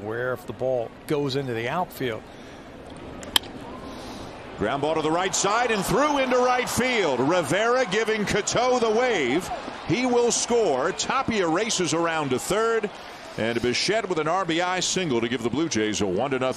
Where if the ball goes into the outfield. Ground ball to the right side and through into right field. Rivera giving Cato the wave. He will score. Tapia races around to third. And Bichette with an RBI single to give the Blue Jays a 1 to nothing.